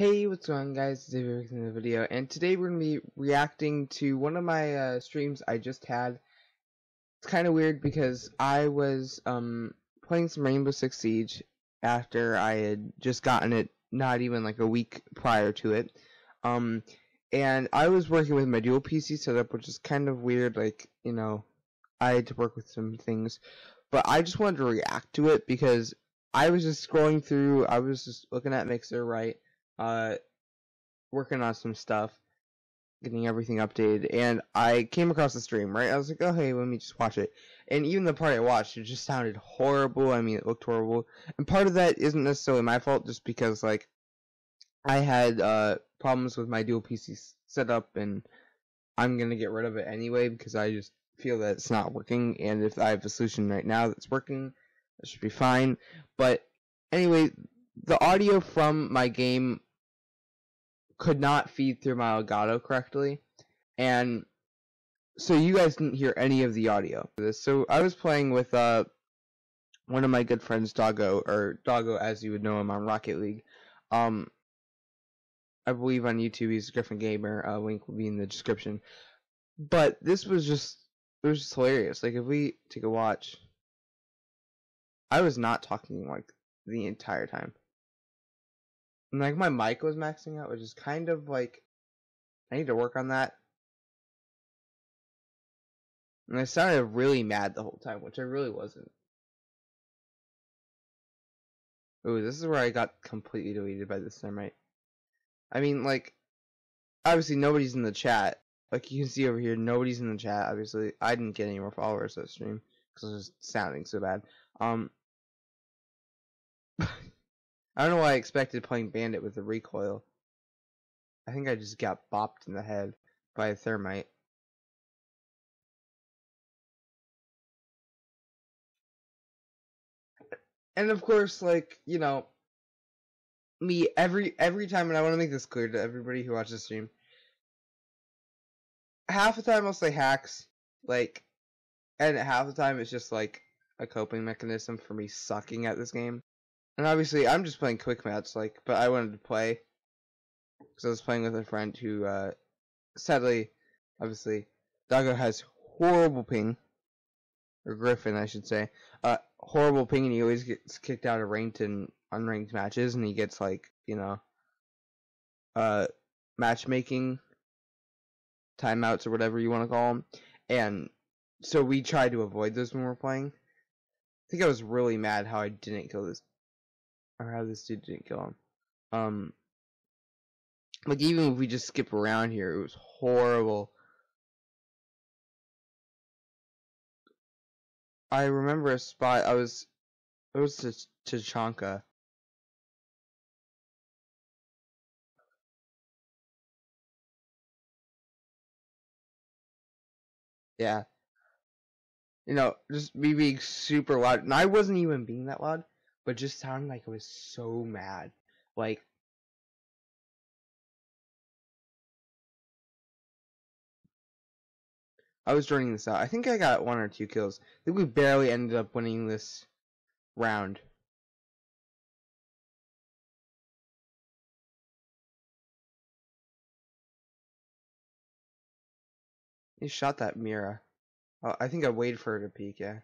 Hey, what's going on guys? It's David in the video, and today we're going to be reacting to one of my uh, streams I just had. It's kind of weird because I was um, playing some Rainbow Six Siege after I had just gotten it not even like a week prior to it. Um, and I was working with my dual PC setup, which is kind of weird, like, you know, I had to work with some things. But I just wanted to react to it because I was just scrolling through, I was just looking at Mixer, right? Uh, working on some stuff, getting everything updated, and I came across the stream, right? I was like, oh, hey, let me just watch it. And even the part I watched, it just sounded horrible. I mean, it looked horrible. And part of that isn't necessarily my fault, just because, like, I had uh, problems with my dual PC setup, and I'm going to get rid of it anyway, because I just feel that it's not working. And if I have a solution right now that's working, that should be fine. But anyway, the audio from my game could not feed through my Elgato correctly, and so you guys didn't hear any of the audio. So I was playing with uh one of my good friends, Doggo, or Doggo as you would know him on Rocket League. Um, I believe on YouTube he's Griffin Gamer. Uh, link will be in the description. But this was just it was just hilarious. Like if we take a watch, I was not talking like the entire time. And like my mic was maxing out, which is kind of like I need to work on that. And I sounded really mad the whole time, which I really wasn't. Ooh, this is where I got completely deleted by this time, right? I mean, like, obviously nobody's in the chat. Like you can see over here, nobody's in the chat. Obviously, I didn't get any more followers that stream because it was sounding so bad. Um, I don't know why I expected playing Bandit with the recoil. I think I just got bopped in the head by a thermite. And of course, like, you know, me every every time and I want to make this clear to everybody who watches the stream. Half the time I'll say hacks, like and half the time it's just like a coping mechanism for me sucking at this game. And obviously, I'm just playing quick match, like, but I wanted to play because I was playing with a friend who, uh, sadly, obviously, Doggo has horrible ping, or Griffin, I should say, uh, horrible ping, and he always gets kicked out of ranked and unranked matches, and he gets like, you know, uh, matchmaking timeouts or whatever you want to call them, and so we tried to avoid those when we're playing. I think I was really mad how I didn't kill this or how this dude didn't kill him. Um, like even if we just skip around here, it was horrible. I remember a spot. I was it was to Tachanka. Yeah. You know, just me being super loud, and I wasn't even being that loud but just sounded like I was so mad. Like I was joining this out. I think I got one or two kills. I think we barely ended up winning this round. He shot that Mira. Oh, I think I waited for her to peek, yeah.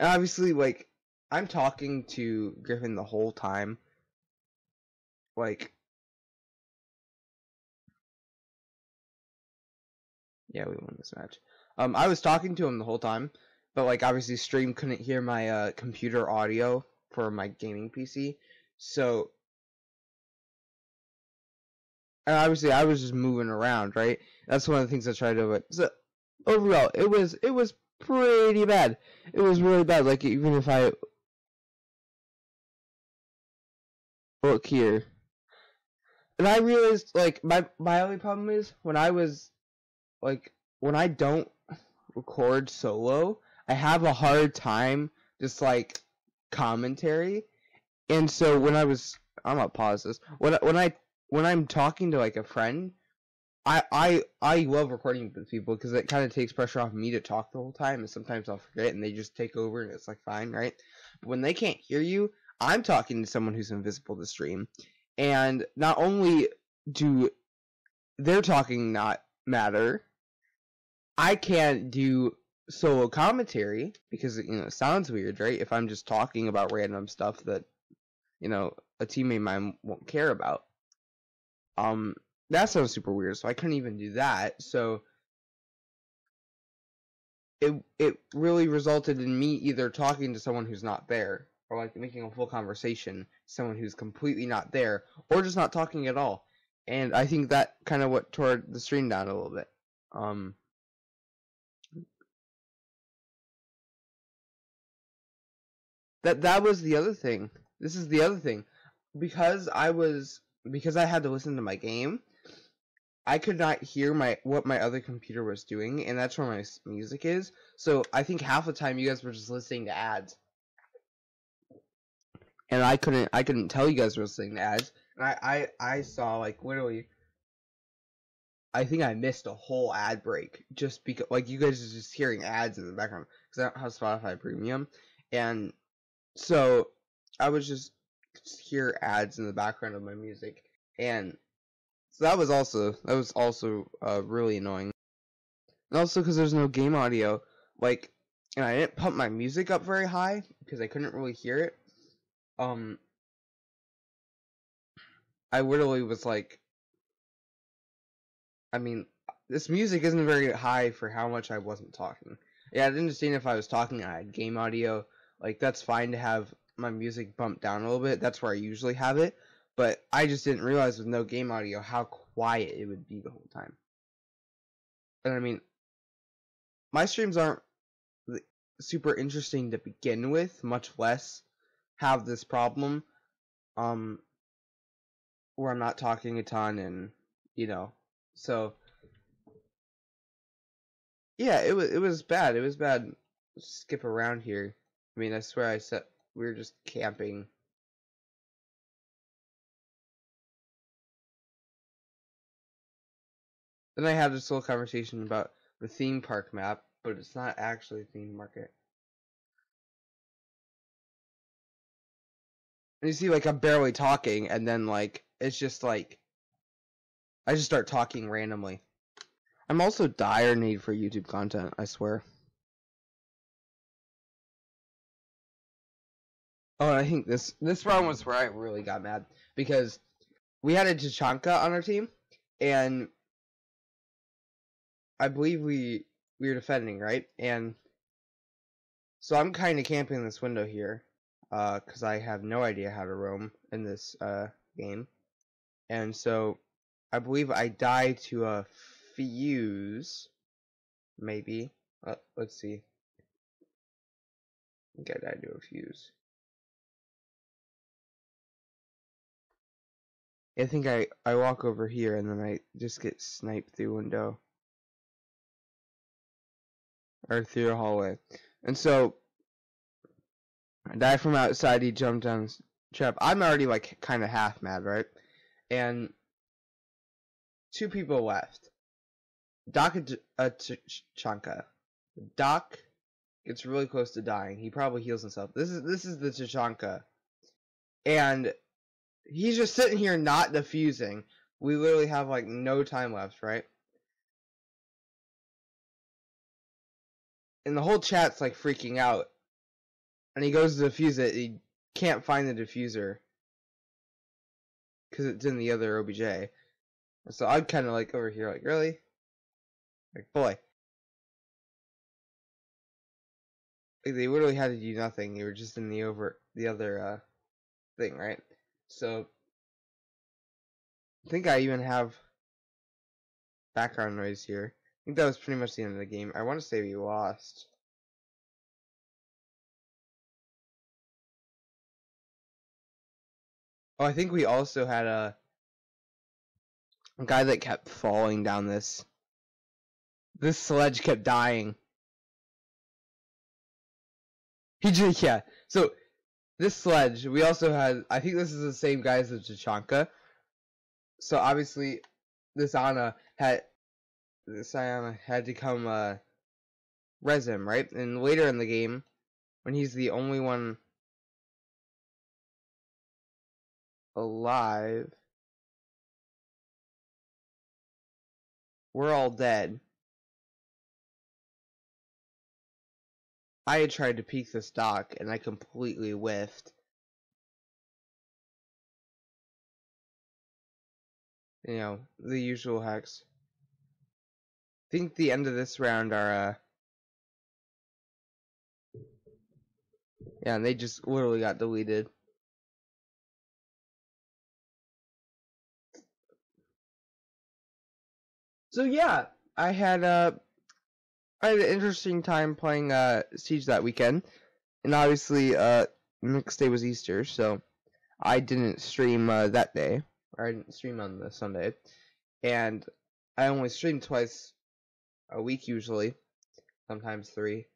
And obviously, like, I'm talking to Griffin the whole time. Like, yeah, we won this match. Um, I was talking to him the whole time, but like obviously stream couldn't hear my uh, computer audio for my gaming PC, so and obviously I was just moving around, right? That's one of the things I tried to avoid. So overall, it was it was pretty bad. It was really bad. Like even if I look here. And I realized like my my only problem is when I was like when I don't record solo, I have a hard time just like commentary. And so when I was I'm gonna pause this. When when I when I'm talking to like a friend, I I I love recording with people because it kind of takes pressure off me to talk the whole time, and sometimes I'll forget and they just take over and it's like fine, right? But when they can't hear you, I'm talking to someone who's invisible to stream, And not only do their talking not matter, I can't do solo commentary because you know it sounds weird, right? If I'm just talking about random stuff that you know a teammate of mine won't care about. Um, that sounds super weird. So I couldn't even do that. So it it really resulted in me either talking to someone who's not there or like making a full conversation someone who's completely not there or just not talking at all. And i think that kind of what tore the stream down a little bit. Um that that was the other thing. This is the other thing. Because i was because i had to listen to my game I could not hear my what my other computer was doing, and that's where my music is. So I think half the time you guys were just listening to ads, and I couldn't I couldn't tell you guys were listening to ads. And I I I saw like literally, I think I missed a whole ad break just because like you guys are just hearing ads in the background because I don't have Spotify Premium, and so I was just hear ads in the background of my music and so that was also that was also uh, really annoying. And also because there's no game audio, like, and I didn't pump my music up very high because I couldn't really hear it. Um, I literally was like, I mean, this music isn't very high for how much I wasn't talking. Yeah, I didn't understand if I was talking. I had game audio. Like that's fine to have my music bumped down a little bit. That's where I usually have it. But I just didn't realize with no game audio how quiet it would be the whole time. And I mean, my streams aren't super interesting to begin with, much less have this problem. Um, where I'm not talking a ton and, you know, so yeah, it was it was bad. It was bad. Skip around here. I mean, I swear I said we were just camping Then I had this whole conversation about the theme park map, but it's not actually theme market. And you see, like, I'm barely talking, and then, like, it's just like, I just start talking randomly. I'm also dire need for YouTube content, I swear. Oh, I think this this round was where I really got mad because we had a Tachanka on our team, and I believe we we were defending, right? And so I'm kind of camping this window here, uh, because I have no idea how to roam in this uh game, and so I believe I die to a fuse, maybe. Uh, let's see. I think I died to a fuse. I think I I walk over here and then I just get sniped through window or through the hallway. And so I die from outside, he jumped down the trap. I'm already like kind of half mad, right? And two people left. Doc uh, Chanka. Doc gets really close to dying. He probably heals himself. This is this is the Tachanka. And he's just sitting here not defusing. We literally have like no time left, right? and the whole chat's like freaking out. And he goes to defuse it. He can't find the defuser because it's in the other OBJ. So I'm kind of like over here, like really, like boy. Like they literally had to do nothing. They were just in the over the other uh thing, right? So I think I even have background noise here I think that was pretty much the end of the game. I want to say we lost. Oh, I think we also had a, a guy that kept falling down this. This sledge kept dying. He just, yeah. So, this sledge, we also had, I think this is the same guy as the Tachanka. So, obviously, this Ana had Sayama had to come uh, res him, right? And later in the game, when he's the only one alive. We're all dead. I had tried to peek this dock and I completely whiffed. You know, the usual hacks. I think the end of this round are, uh... Yeah, and they just literally got deleted. So yeah, I had uh I had an interesting time playing uh Siege that weekend. And obviously uh next day was Easter, so I didn't stream uh, that day. Or I didn't stream on the Sunday. And I only stream twice a week usually. Sometimes three.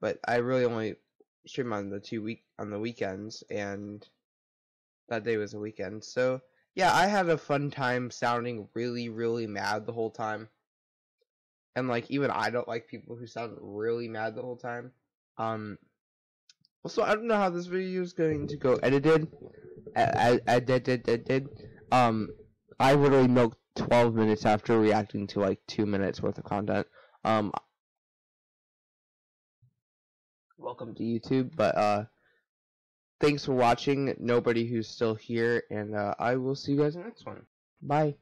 But I really only stream on the two week on the weekends and that day was a weekend. So yeah, I had a fun time sounding really, really mad the whole time. And like even I don't like people who sound really mad the whole time. Um also I don't know how this video is going to go edited. I I did did did did. Um I literally milked twelve minutes after reacting to like two minutes worth of content. Um welcome to YouTube, but uh thanks for watching, nobody who's still here, and uh, I will see you guys in the next one. Bye.